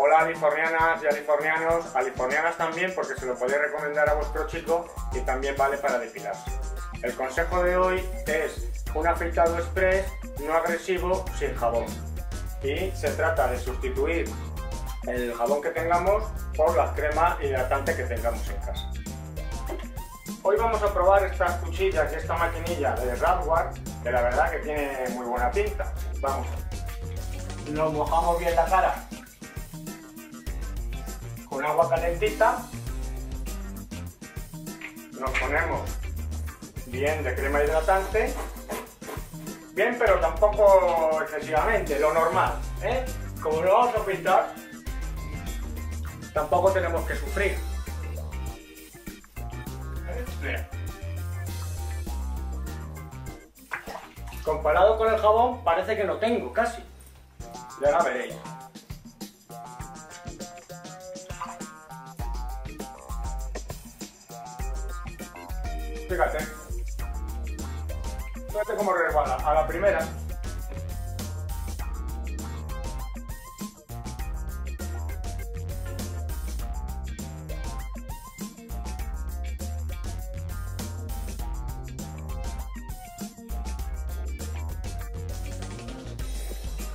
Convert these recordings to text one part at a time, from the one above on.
Hola californianas y californianos, californianas también porque se lo podéis recomendar a vuestro chico y también vale para depilarse. El consejo de hoy es un afeitado express no agresivo sin jabón y se trata de sustituir el jabón que tengamos por la crema hidratante que tengamos en casa. Hoy vamos a probar estas cuchillas y esta maquinilla de Radward que la verdad que tiene muy buena pinta. Vamos, nos mojamos bien la cara agua calentita, nos ponemos bien de crema hidratante, bien pero tampoco excesivamente, lo normal, ¿eh? Como lo vamos a pintar, tampoco tenemos que sufrir. Comparado con el jabón, parece que no tengo casi. Ya veréis. Fíjate. Fíjate cómo resbala. A la primera.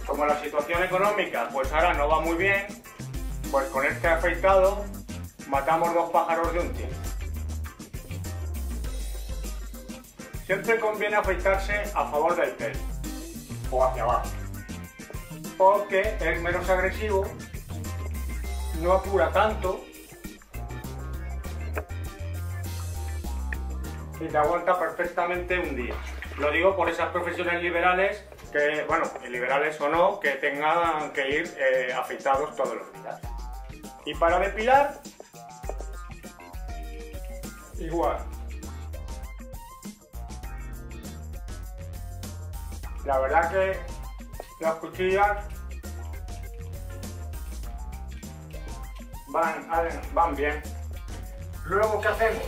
Como la situación económica pues ahora no va muy bien, pues con este afeitado matamos dos pájaros de un tiro. Siempre conviene afeitarse a favor del pelo o hacia abajo, porque es menos agresivo, no apura tanto y te aguanta perfectamente un día. Lo digo por esas profesiones liberales que, bueno, liberales o no, que tengan que ir eh, afeitados todos los días. Y para depilar, igual. La verdad que las cuchillas van, van bien. Luego, ¿qué hacemos?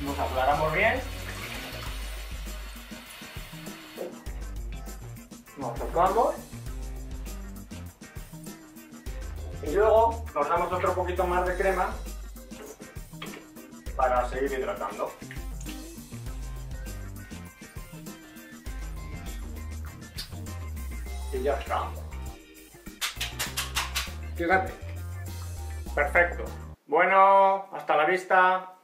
Nos aclaramos bien. Nos tocamos. Y luego nos damos otro poquito más de crema para seguir hidratando. Y ya está. Fíjate. Perfecto. Bueno, hasta la vista.